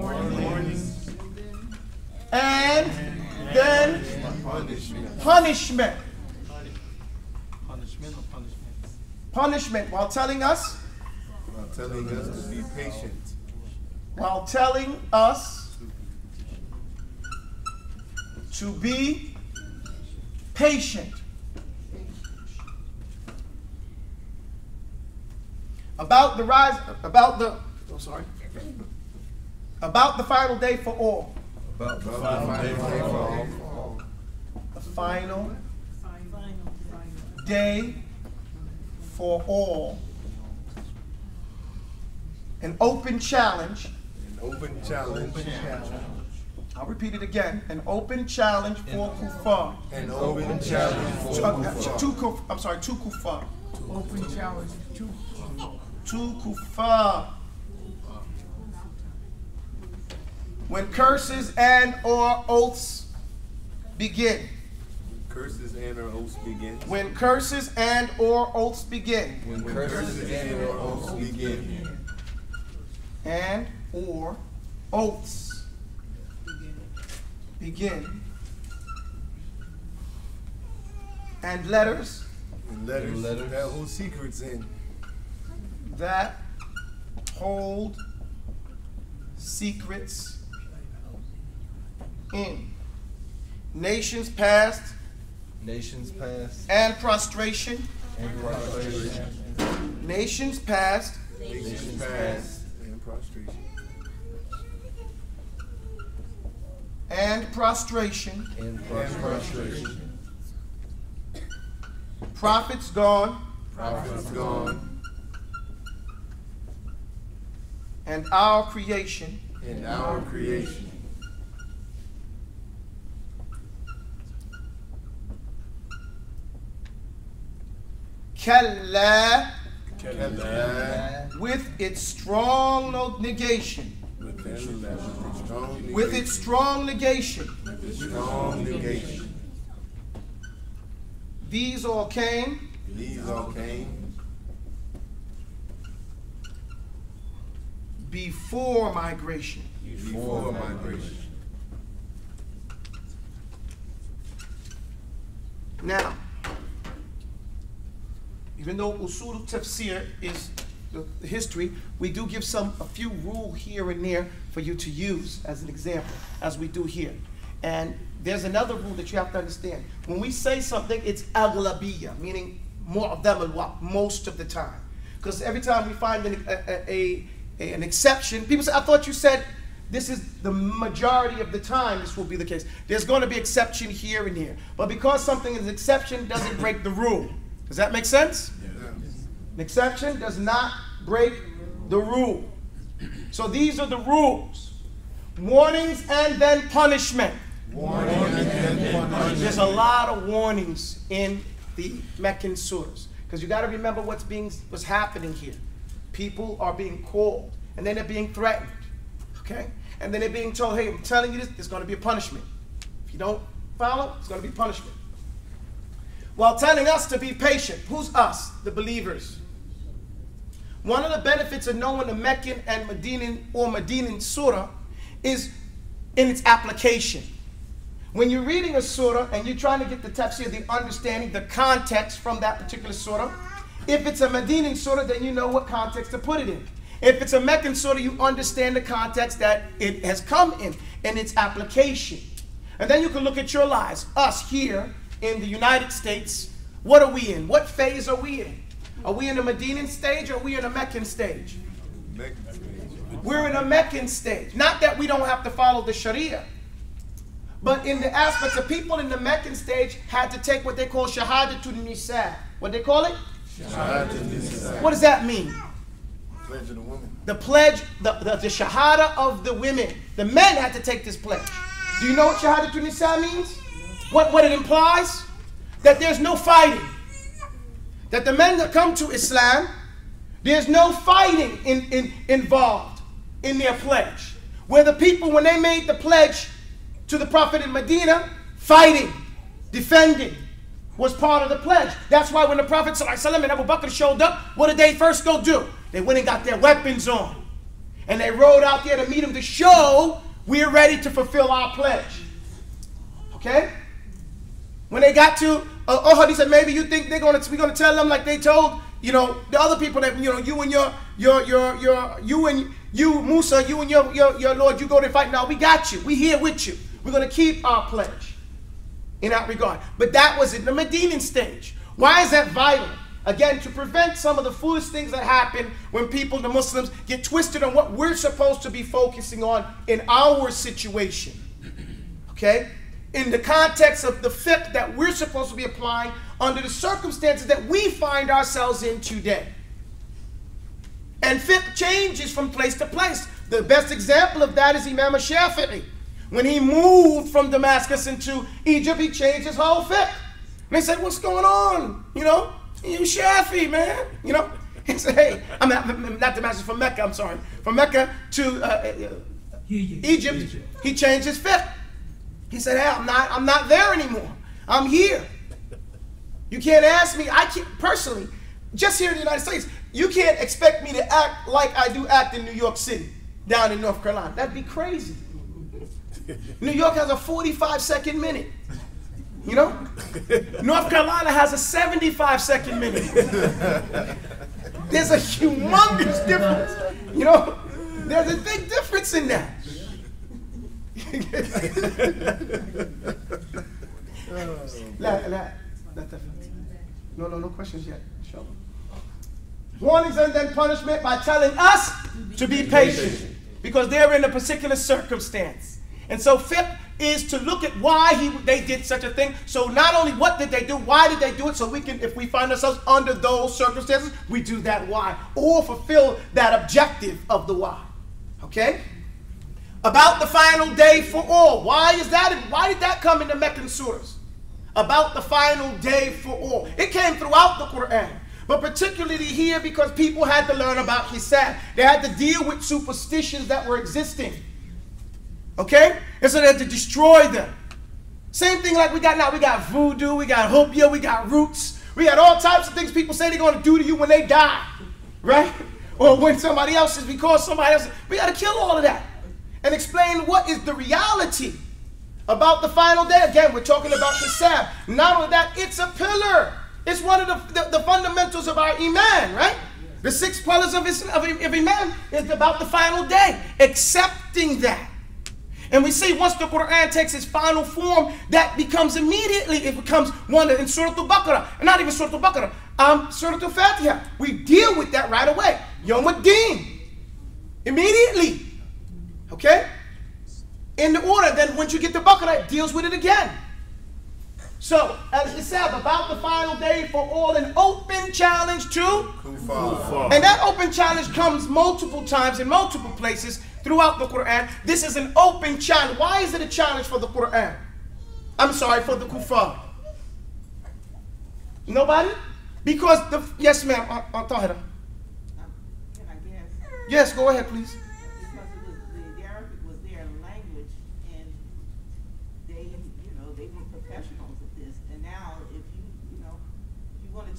Warnings and then punishment. punishment. Punishment or punishment? Punishment while telling us, While telling us to be patient. while telling us to be patient. About the rise, about the, oh sorry, about the final day for all. About the final day for all. The final day for all. An open challenge. An open challenge. I'll repeat it again. An open challenge for Kufa. An open challenge for To, uh, to Kuf, I'm sorry, to Kufar. Open challenge to To Kufar. When curses and or oaths begin. Curses and or oaths begin. When curses and or oaths begin. When curses and or oaths begin. and or oaths begin and letters And letters, that hold secrets in. that hold secrets in nations past Nations past and prostration and prostration. nations past Nations past and prostration. and prostration And And prostration. prophets gone Prophets gone. and our creation In our creation. Kalla Kalla. with its strong negation With its strong with its strong negation With its strong negation. these all came These all came before migration before migration. now even though usul tafsir is the history we do give some a few rule here and there for you to use as an example as we do here. And there's another rule that you have to understand. When we say something it's aglabiya meaning more mu'dam al most of the time. Because every time we find an, a, a, a, an exception people say i thought you said this is the majority of the time this will be the case. There's going to be exception here and here but because something is an exception doesn't break the rule does that make sense an exception does not break the rule. So these are the rules warnings and then punishment. There's a lot of warnings in the Meccan surahs because you got to remember what's being what's happening here. People are being called and then they're being threatened. Okay? And then they're being told, hey, I'm telling you this, there's going to be a punishment. If you don't follow, it's going to be punishment. While telling us to be patient. Who's us? The believers. One of the benefits of knowing the Meccan and Medinan or Medinan surah is in its application. When you're reading a surah and you're trying to get the tafsir, the understanding, the context from that particular surah, if it's a Medinan surah, then you know what context to put it in. If it's a Meccan surah, you understand the context that it has come in and its application. And then you can look at your lives. Us here in the United States, what are we in? What phase are we in? Are we in a Medinan stage or are we in a Meccan stage? We're in a Meccan stage. Not that we don't have to follow the Sharia, but in the aspects of people in the Meccan stage had to take what they call Shahada to Nisa. What they call it? Shahada What does that mean? Pledge of the woman. The pledge, the, the, the Shahada of the women. The men had to take this pledge. Do you know what Shahada to Nisa means? What, what it implies? That there's no fighting. That the men that come to Islam, there's no fighting in, in, involved in their pledge. Where the people, when they made the pledge to the Prophet in Medina, fighting, defending, was part of the pledge. That's why when the Prophet and Abu Bakr showed up, what did they first go do? They went and got their weapons on. And they rode out there to meet him to show we're ready to fulfill our pledge. Okay? When they got to uh, Uhud, he said, maybe you think they're gonna we're gonna tell them like they told, you know, the other people that you know, you and your your your your you and you, Musa, you and your your, your Lord, you go to fight. Now we got you. We here with you. We're gonna keep our pledge in that regard. But that was in the Medinan stage. Why is that vital? Again, to prevent some of the foolish things that happen when people, the Muslims, get twisted on what we're supposed to be focusing on in our situation. Okay? In the context of the fiqh that we're supposed to be applying under the circumstances that we find ourselves in today. And fiqh changes from place to place. The best example of that is Imam Shafi'i. When he moved from Damascus into Egypt, he changed his whole fiqh. And they said, What's going on? You know, you Shafi, man. You know, [LAUGHS] he said, Hey, I'm not, not Damascus, from Mecca, I'm sorry. From Mecca to uh, uh, Egypt. Egypt, he changed his fiqh. He said, Hey, I'm not, I'm not there anymore. I'm here. You can't ask me, I can't, personally, just here in the United States, you can't expect me to act like I do act in New York City, down in North Carolina. That'd be crazy. New York has a 45 second minute. You know? North Carolina has a 75 second minute. There's a humongous difference. You know? There's a big difference in that. [LAUGHS] No, no, no questions yet. Inshallah. Warnings and then punishment by telling us to be patient because they're in a particular circumstance. And so fiqh is to look at why he, they did such a thing. So not only what did they do, why did they do it, so we can, if we find ourselves under those circumstances, we do that why or fulfill that objective of the why. Okay? About the final day for all. Why is that? Why did that come in the Meccan surahs? About the final day for all. It came throughout the Quran. But particularly here because people had to learn about Hisab. They had to deal with superstitions that were existing. Okay? And so they had to destroy them. Same thing like we got now. We got voodoo, we got hopia, we got roots. We got all types of things people say they're going to do to you when they die. Right? Or when somebody else is because somebody else. We got to kill all of that. And explain what is the reality about the final day. Again, we're talking about Hisab. Not only that, it's a pillar. It's one of the, the, the fundamentals of our Iman, right? The six pillars of, of, of Iman is about the final day. Accepting that. And we see once the Quran takes its final form, that becomes immediately, it becomes one in Surah Al-Baqarah. Not even Surah Al-Baqarah, um, Surah Al-Fatiha. We deal with that right away. Yom Ad-Din. Immediately. Okay? In the order, then once you get to Baqarah, it deals with it again. So, as it said, about the final day for all, an open challenge to Kufar. and that open challenge comes multiple times in multiple places throughout the Quran. This is an open challenge. Why is it a challenge for the Quran? I'm sorry, for the kuffar. Nobody? Because the yes, ma'am, uh, uh, Tahira. Can Yes, go ahead, please. Because it was, the, the Arabic was their language and they, you know, they were professionals at this. And now if you, you know, you wanna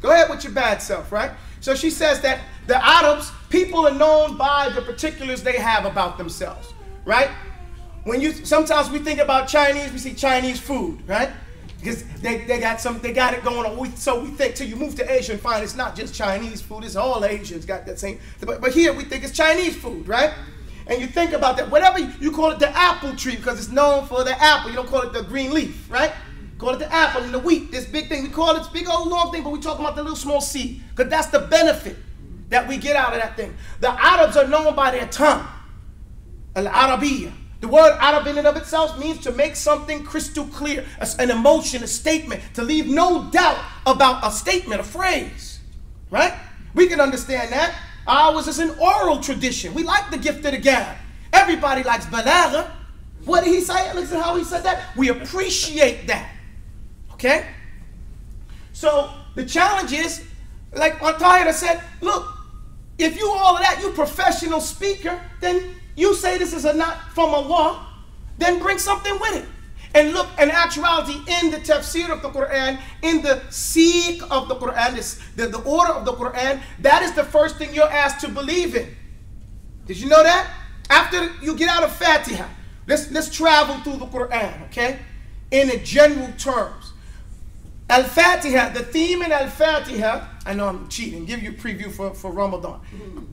go ahead with your bad self, right? So she says that the Arabs, people are known by the particulars they have about themselves, right? When you sometimes we think about Chinese, we see Chinese food, right? Because they, they got some they got it going on. We, so we think till you move to Asia and find it's not just Chinese food, it's all Asians got that same. But, but here we think it's Chinese food, right? And you think about that, whatever you, you call it the apple tree because it's known for the apple. You don't call it the green leaf, right? Call it the apple and the wheat, this big thing. We call it this big old long thing, but we talk about the little small seed because that's the benefit that we get out of that thing. The Arabs are known by their tongue, al Arabiya. The word Arab in and of itself means to make something crystal clear, an emotion, a statement, to leave no doubt about a statement, a phrase. Right? We can understand that. Ours is an oral tradition. We like the gift of the gab. Everybody likes balagha. What did he say? Listen how he said that. We appreciate that. Okay? So the challenge is, like Antayana said, look, if you all of that, you professional speaker, then you say this is a not from Allah, then bring something with it. And look, in actuality, in the tafsir of the Quran, in the seek of the Quran, the, the order of the Quran, that is the first thing you're asked to believe in. Did you know that? After you get out of Fatiha, let's, let's travel through the Quran, okay? In the general terms. Al Fatiha, the theme in Al Fatiha, I know I'm cheating, give you a preview for, for Ramadan.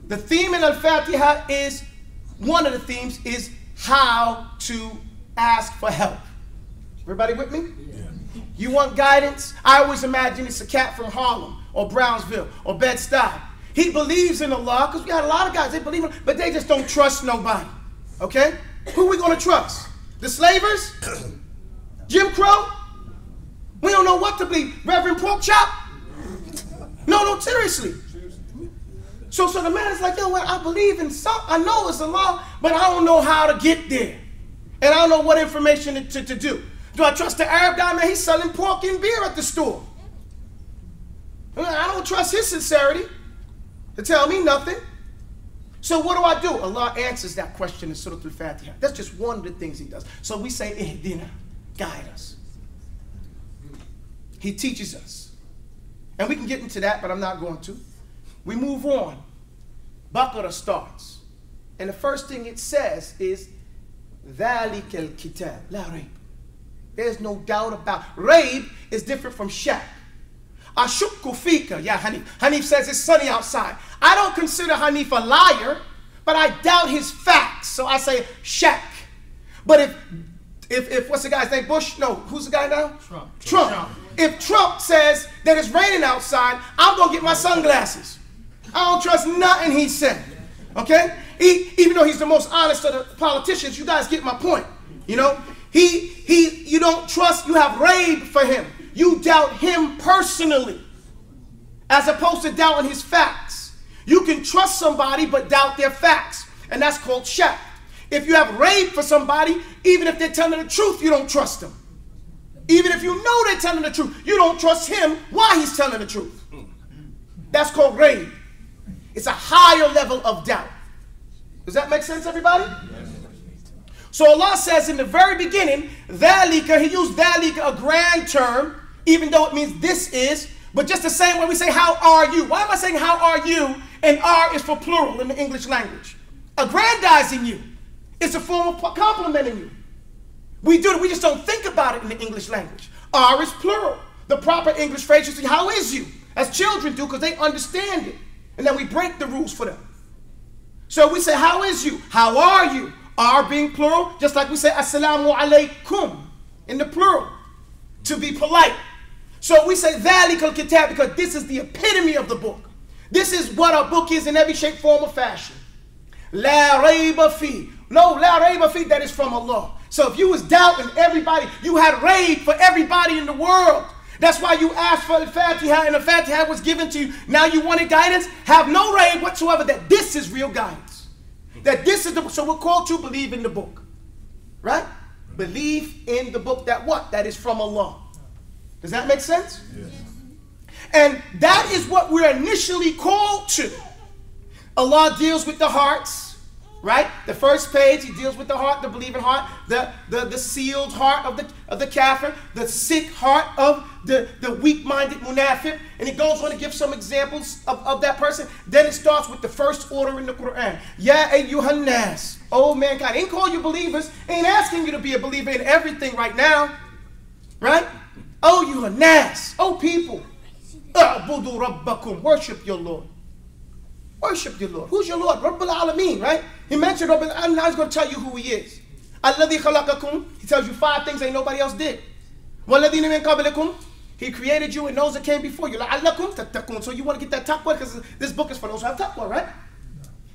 The theme in Al Fatiha is one of the themes is how to ask for help. Everybody with me? Yeah. You want guidance? I always imagine it's a cat from Harlem or Brownsville or Bed-Stuy. He believes in Allah because we got a lot of guys, they believe in but they just don't trust nobody. Okay? Who are we going to trust? The slavers? [COUGHS] Jim Crow? We don't know what to believe. Reverend Pork Chop? No, no, seriously. So, so the man is like, yo, well, I believe in some, I know it's a law, but I don't know how to get there. And I don't know what information to, to, to do. Do I trust the Arab guy, man? He's selling pork and beer at the store. I don't trust his sincerity to tell me nothing. So what do I do? Allah answers that question in Surah Al-Fatiha. That's just one of the things he does. So we say, eh, Ihdina, guide us. He teaches us. And we can get into that, but I'm not going to. We move on. Baqarah starts. And the first thing it says is, ذَلِكَ kitab." La raib. There's no doubt about raib is different from shak. Ashuk Kufika, Yeah, Hanif. Hanif says it's sunny outside. I don't consider Hanif a liar, but I doubt his facts. So I say shak. But if, if, if what's the guy's name? Bush? No, who's the guy now? Trump. Trump. Trump if Trump says that it's raining outside, I'm gonna get my sunglasses. I don't trust nothing he said. Okay? He, even though he's the most honest of the politicians, you guys get my point. You know? He he you don't trust, you have raib for him. You doubt him personally. As opposed to doubting his facts. You can trust somebody but doubt their facts. And that's called shak. If you have raib for somebody, even if they're telling the truth, you don't trust them. Even if you know they're telling the truth, you don't trust him why he's telling the truth. That's called raib. It's a higher level of doubt. Does that make sense, everybody? So Allah says in the very beginning, dhalika, he used dhalika, a grand term, even though it means this is, but just the same way we say, how are you? Why am I saying how are you? And are is for plural in the English language. Aggrandizing you is a form of complimenting you. We do it, we just don't think about it in the English language. Are is plural. The proper English phrase is, how is you? As children do, because they understand it. And then we break the rules for them. So we say, How is you? How are you? Are being plural, just like we say, Assalamu alaikum in the plural, to be polite. So we say, Dhalikal kitab, because this is the epitome of the book. This is what a book is in every shape, form, or fashion. La rayba fi. No, la rayba fi, that is from Allah. So if you was doubting everybody, you had raib for everybody in the world. That's why you asked for the Fatiha and the Fatiha was given to you. Now you wanted guidance? Have no raib whatsoever that this is real guidance. That this is the so we're called to believe in the book. Right? Believe in the book that what? That is from Allah. Does that make sense? Yes. And that is what we're initially called to. Allah deals with the hearts. Right? The first page, he deals with the heart, the believing heart, the, the, the sealed heart of the, of the kafir, the sick heart of the, the weak-minded munafiq, and he goes on to give some examples of, of that person. Then it starts with the first order in the Quran. Ya ayyuhan nas. Oh mankind. Ain't call you believers, ain't asking you to be a believer in everything right now. Right? Oh you nas. Oh people. Worship your Lord. Worship your Lord. Who's your Lord? Rabbul Alameen, right? He mentioned Rabbul Alameen. Now he's going to tell you who he is. He tells you five things ain't nobody else did. He created you and those that came before you. So you want to get that taqwa because this book is for those who have taqwa, right?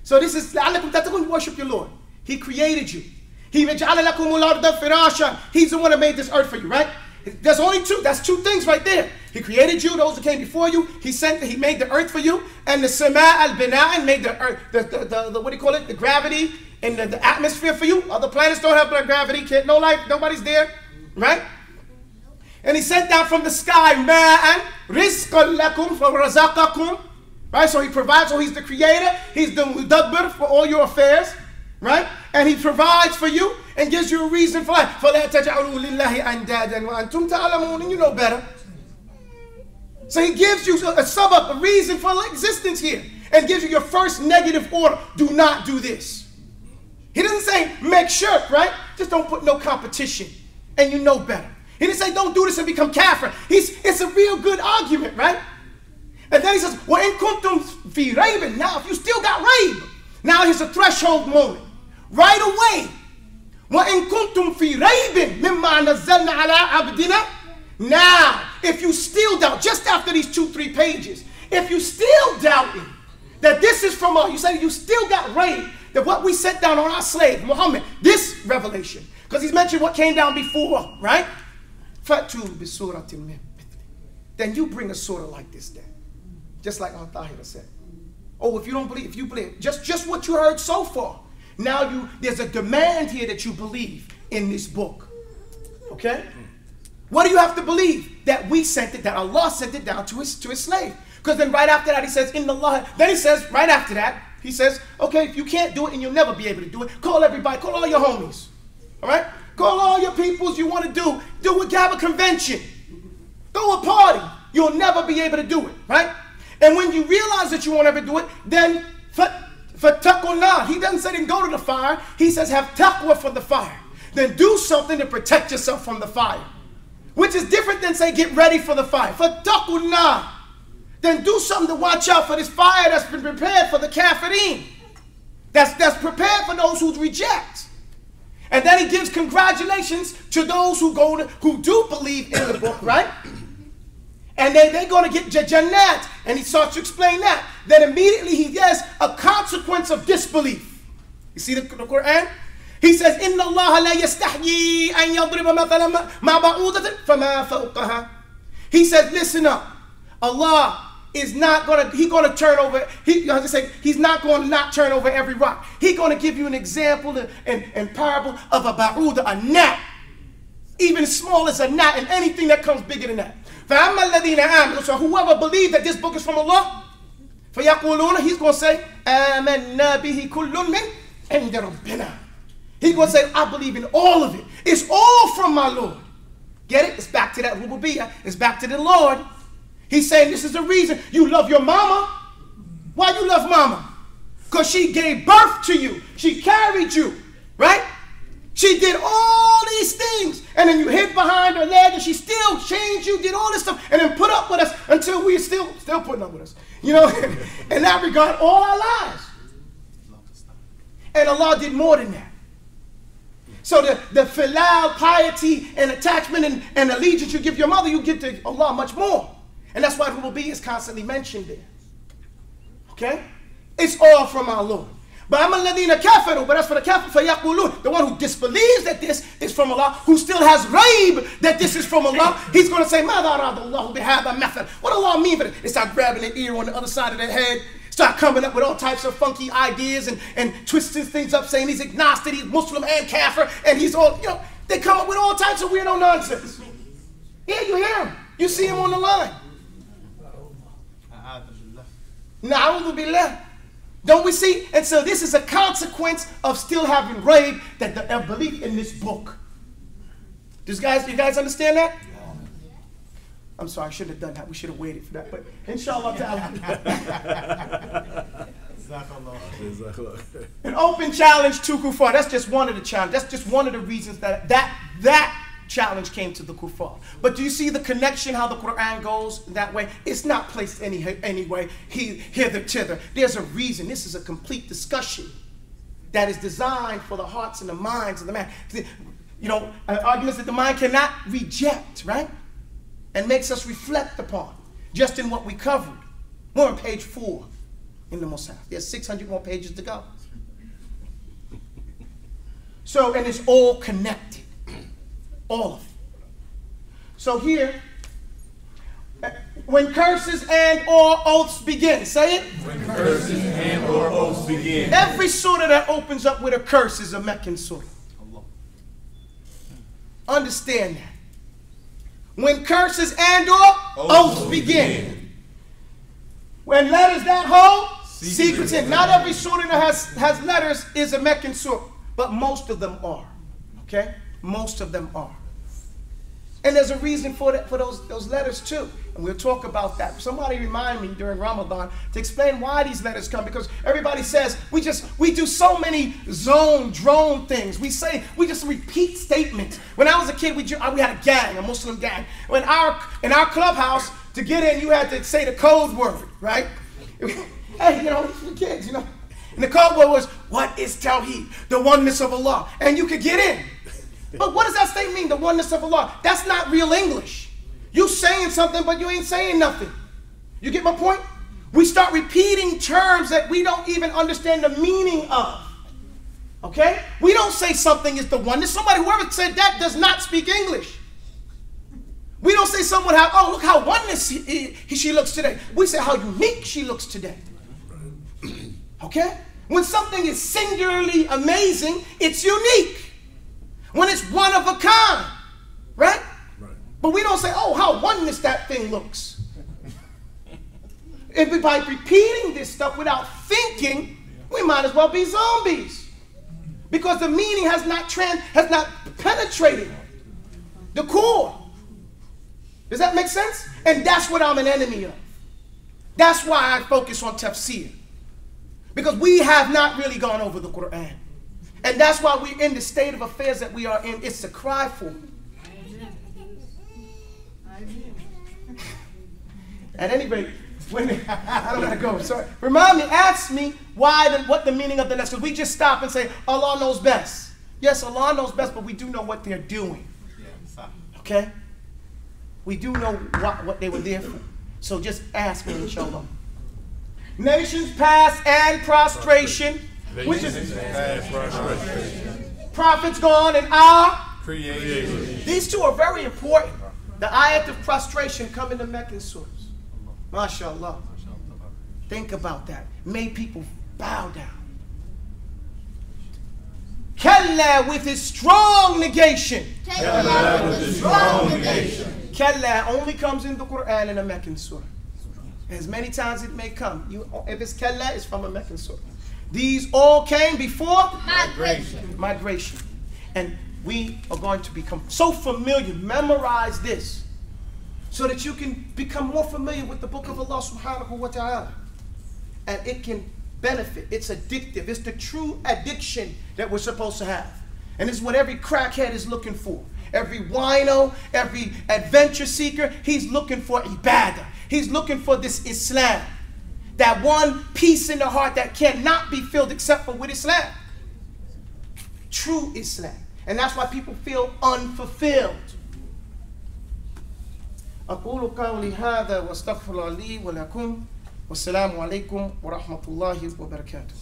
So this is worship your Lord. He created you. He. He's the one that made this earth for you, right? There's only two. That's two things right there. He created you, those that came before you. He sent. He made the earth for you, and the sama al bina'an made the earth. The, the, the, the, what do you call it? The gravity and the, the atmosphere for you. Other planets don't have gravity. Can't no life. Nobody's there, right? And he sent down from the sky ma'an rizqan lakum for razaqakum. Right. So he provides. So he's the creator. He's the mudabbir for all your affairs. Right? And he provides for you and gives you a reason for life. فَلَا تَجْعَلُوا لِلَّهِ أَنْدَادًا وَأَنْتُمْ تَعْلَمُونَ And you know better. So he gives you a sub up, a reason for existence here. And gives you your first negative order. Do not do this. He doesn't say make sure, right? Just don't put no competition. And you know better. He didn't say don't do this and become kafir. He's, it's a real good argument, right? And then he says, well, in kuntum fi raibin. Now, if you still got raib, now here's a threshold moment. Right away. وَإِن كُنْتُمْ فِي رَيْبٍ مِمَّا نَزَّلْنَا عَلَىٰ عَبْدِنَا Now, if you still doubt, just after these two, three pages, if you still doubting that this is from us, you say you still got raib, that what we set down on our slave, Muhammad, this revelation, because he's mentioned what came down before, right? Then you bring a surah like this then. Just like Al-Tahira said. Oh, if you don't believe, if you believe, just, just what you heard so far. Now you, there's a demand here that you believe in this book. Okay? What do you have to believe? That we sent it, that Allah sent it down to his to his slave. Because then right after that he says, in the Allah. Then he says, right after that, he says, okay, if you can't do it and you'll never be able to do it, call everybody, call all your homies. All right? Call all your peoples you want to do. Do a have a convention. Throw a party. You'll never be able to do it, right? And when you realize that you won't ever do it, then taqwa He doesn't say then go to the fire. He says have taqwa for the fire. Then do something to protect yourself from the fire. Which is different than say get ready for the fire. For taqwa Then do something to watch out for this fire that's been prepared for the kafirin. That's, that's prepared for those who reject. And then he gives congratulations to those who go to, who do believe in the book, right? And they, they're going to get jannat. And he starts to explain that. Then immediately he gets a consequence of disbelief. You see the, the Quran? He says, إِنَّ اللَّهَ لَا يَسْتَحْيِي أَن يَضْرِبَ مَثَلًا مَا بَعُوضَةٍ فَمَا فَوْقَهَا He says, listen up. Allah is not going to, He's going to turn over, he, I say, he's not going to not turn over every rock. He's going to give you an example and, and parable of a ba'udah, a gnat. Even as small as a gnat and anything that comes bigger than that. فَأَمَّا الَّذِينَ آمَنُوا So whoever believes that this book is from Allah, فَيَقُولُونَ He's going to say, آمَنَّا بِهِ كُلٌّ مِّنْ عِنْدَ رَبِّنَا He's going to say, I believe in all of it. It's all from my Lord. Get it? It's back to that rububiyah. It's back to the Lord. He's saying this is the reason you love your mama. Why you love mama? Because she gave birth to you. She carried you. Right? She did all these things. And then you hid behind her leg and she still changed you, did all this stuff, and then put up with us until we're still still putting up with us. You know, [LAUGHS] in that regard, all our lives. And Allah did more than that. So the, the filial piety and attachment and, and allegiance you give your mother, you give to Allah much more. And that's why Rububi is constantly mentioned there. Okay? It's all from our Lord. But I'm a kafaru, but as for the kafir, فَيَقُولُونَ The one who disbelieves that this is from Allah, who still has raib that this is from Allah, he's going to say, مَاذَا أَرَادَ اللَّهُ بِهَذَا مَثَلًا What Allah mean by it? They start grabbing their ear on the other side of their head, start coming up with all types of funky ideas and, and twisting things up, saying he's agnostic, he's Muslim and kafir, and he's all, you know, they come up with all types of weirdo nonsense. Yeah, you hear him. You see him on the line. Na'udhu. Don't we see? And so this is a consequence of still having raib that the of belief in this book. Does guys, you guys understand that? I'm sorry, I shouldn't have done that. We should have waited for that. But inshallah ta'ala. An open challenge to kuffar. That's just one of the challenges. That's just one of the reasons that that that challenge came to the kuffar. But do you see the connection how the Quran goes that way? It's not placed any anyway he, hither thither. There's a reason. This is a complete discussion that is designed for the hearts and the minds of the man. You know, uh, arguments that the mind cannot reject, right? And makes us reflect upon just in what we covered. We're on page four in the Musaf. There's 600 more pages to go. So, and it's all connected. All of it. So here, when curses and or oaths begin, say it. When curses and or oaths begin. Every surah that opens up with a curse is a Meccan surah. Understand that. When curses and or oaths, begin. When letters that hold Secrets. secrets in. Not every surah that has, has letters is a Meccan surah, but most of them are. Okay? Most of them are. And there's a reason for that for those those letters too. And we'll talk about that. Somebody remind me during Ramadan to explain why these letters come because everybody says we just we do so many zone drone things. We say we just repeat statements. When I was a kid, we ju- uh, we had a gang, a Muslim gang. When our in our clubhouse to get in, you had to say the code word, right? [LAUGHS] hey, you know, for kids, you know. And the code word was what is Tawheed, the oneness of Allah, and you could get in. But what does that statement mean, the oneness of Allah? That's not real English. You saying something, but you ain't saying nothing. You get my point? We start repeating terms that we don't even understand the meaning of. Okay? We don't say something is the oneness. Somebody, whoever said that, does not speak English. We don't say someone how, oh, look how oneness he, he- she looks today. We say how unique she looks today. [CLEARS THROAT] Okay? When something is singularly amazing, it's unique. When it's one of a kind, right? But we don't say, oh, how oneness that thing looks. If we, by repeating this stuff without thinking, we might as well be zombies. Because the meaning has not trans, has not penetrated the core. Does that make sense? And that's what I'm an enemy of. That's why I focus on tafsir. Because we have not really gone over the Quran. And that's why we're in the state of affairs that we are in. It's a cry for. At any rate, when [LAUGHS] I don't gotta go. Sorry. Remind me, ask me why the, what the meaning of the next. lesson. We just stop and say Allah knows best. Yes, Allah knows best, but we do know what they're doing. Okay? We do know what, what they were there for. So just ask me, inshallah. Nations past and prostration, which is Past frustration. prophets gone and our. Creation. These two are very important. The ayat of prostration come in the Meccan surahs. MashaAllah. Think about that. Make people bow down. Kalla with his strong negation. Kalla with the strong negation. Kalla only comes in the Quran in a Meccan surah. As many times it may come. You, if it's Kalla, it's from a Meccan surah. These all came before Migration. migration. And we are going to become so familiar, memorize this, so that you can become more familiar with the book of Allah subhanahu wa ta'ala. And it can benefit. It's addictive. It's the true addiction that we're supposed to have. And it's what every crackhead is looking for. Every wino, every adventure seeker, he's looking for ibadah. He's looking for this Islam. That one peace in the heart that cannot be filled except for with Islam. True Islam. And that's why people feel unfulfilled. أقول قولي هذا واستغفر الله لي ولكم والسلام عليكم ورحمة الله وبركاته.